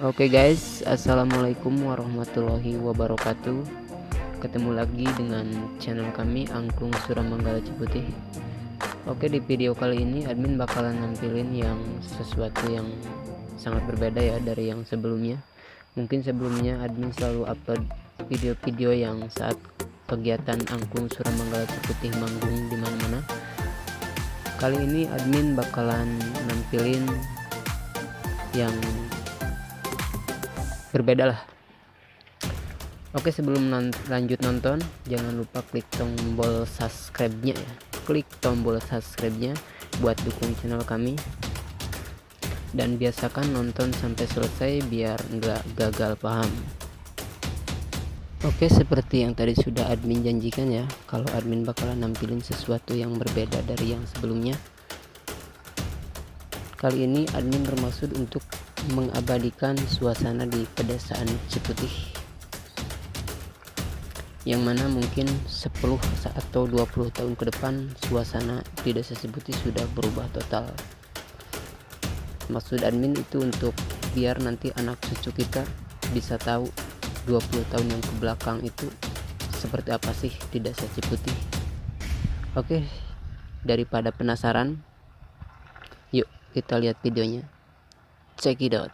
Oke guys, assalamualaikum warahmatullahi wabarakatuh. Ketemu lagi dengan channel kami Angklung Suramanggala Ciputih. Oke di video kali ini admin bakalan nampilin yang sesuatu yang sangat berbeda ya dari yang sebelumnya. Mungkin sebelumnya admin selalu upload video-video yang saat kegiatan Angklung Suramanggala Ciputih manggung di mana-mana. Kali ini admin bakalan nampilin yang berbeda lah. Oke sebelum non lanjut nonton jangan lupa klik tombol subscribe-nya ya. Klik tombol subscribe-nya buat dukung channel kami. Dan biasakan nonton sampai selesai biar nggak gagal paham. Oke seperti yang tadi sudah admin janjikan ya kalau admin bakalan nampilin sesuatu yang berbeda dari yang sebelumnya. Kali ini admin bermaksud untuk mengabadikan suasana di pedesaan Ciputih. Yang mana mungkin 10 atau 20 tahun ke depan suasana di desa Ciputih sudah berubah total. Maksud admin itu untuk biar nanti anak cucu kita bisa tahu 20 tahun yang ke belakang itu seperti apa sih di desa Ciputih oke daripada penasaran yuk kita lihat videonya 再给的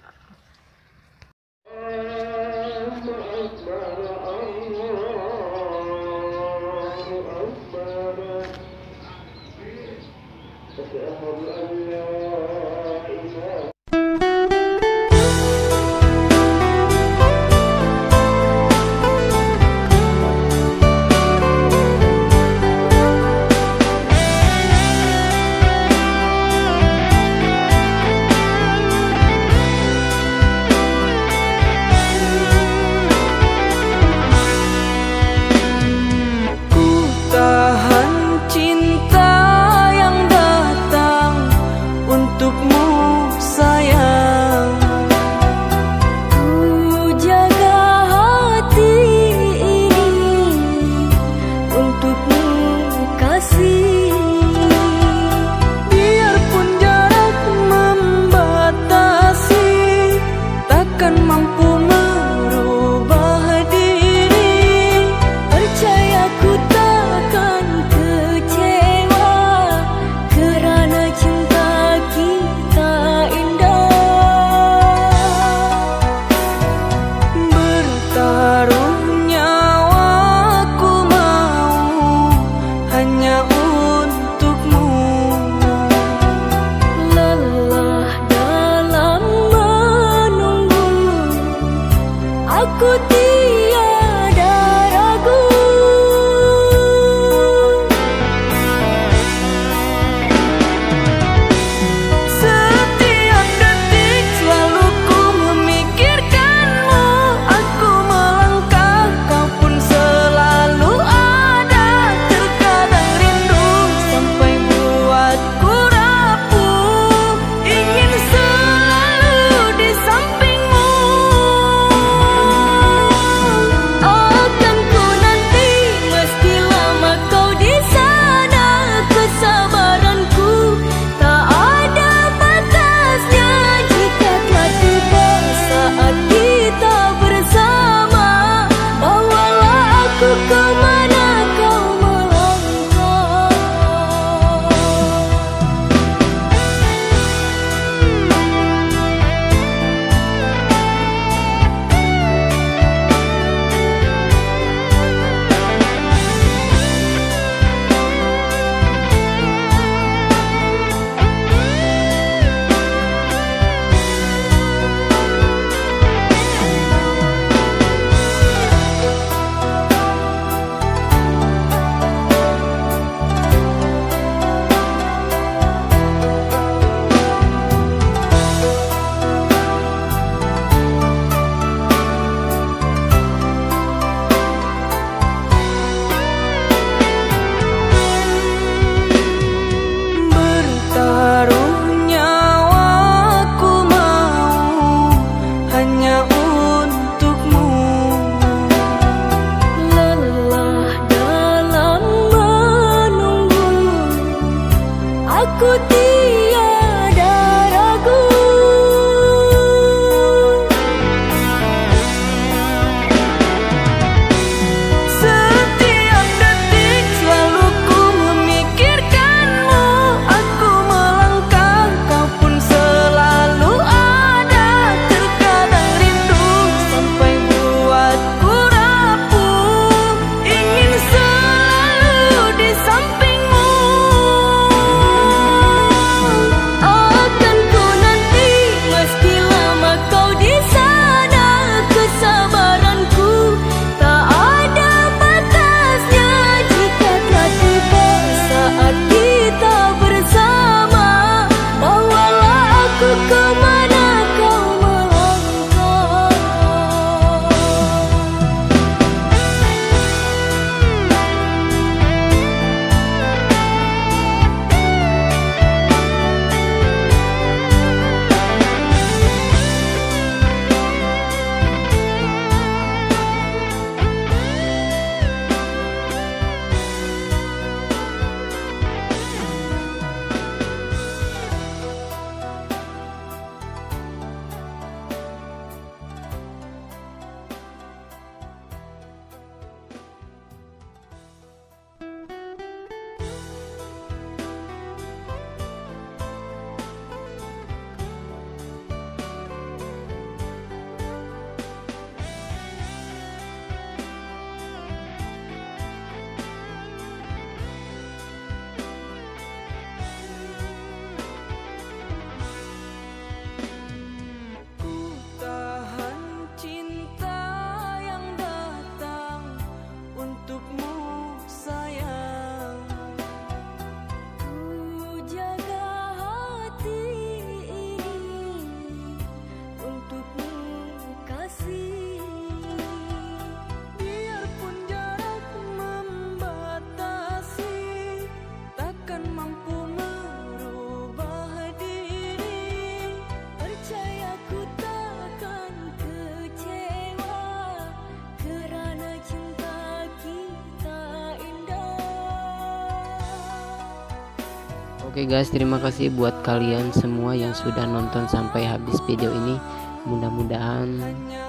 Oke guys, terima kasih buat kalian semua yang sudah nonton sampai habis video ini. Mudah-mudahan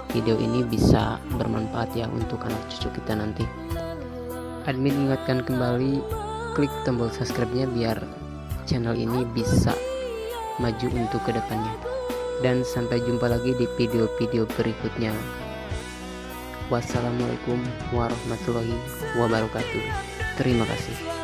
video ini bisa bermanfaat ya untuk anak cucu kita nanti. Admin ingatkan kembali klik tombol subscribe-nya biar channel ini bisa maju untuk ke depannya. Dan sampai jumpa lagi di video-video berikutnya. Wassalamualaikum warahmatullahi wabarakatuh. Terima kasih.